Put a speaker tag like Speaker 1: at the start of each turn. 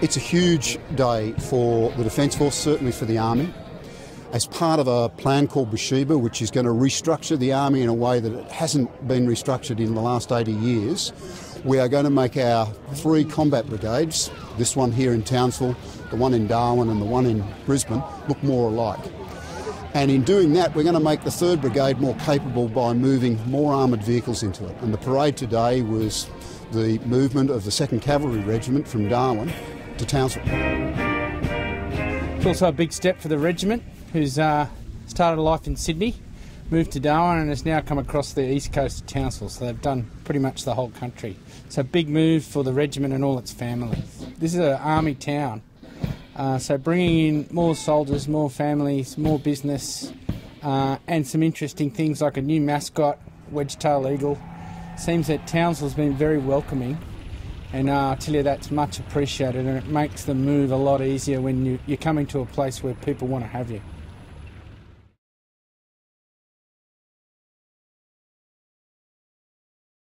Speaker 1: It's a huge day for the Defence Force, certainly for the Army. As part of a plan called Beersheba, which is going to restructure the Army in a way that it hasn't been restructured in the last 80 years, we are going to make our three combat brigades, this one here in Townsville, the one in Darwin, and the one in Brisbane, look more alike. And in doing that, we're going to make the 3rd Brigade more capable by moving more armoured vehicles into it. And the parade today was the movement of the 2nd Cavalry Regiment from Darwin to Townsville.
Speaker 2: It's also a big step for the regiment, who's uh, started life in Sydney, moved to Darwin, and has now come across the east coast of Townsville. So they've done pretty much the whole country. It's a big move for the regiment and all its families. This is an army town, uh, so bringing in more soldiers, more families, more business, uh, and some interesting things like a new mascot, wedge-tail eagle. Seems that Townsville's been very welcoming and uh, I tell you, that's much appreciated, and it makes the move a lot easier when you, you're coming to a place where people want to have you.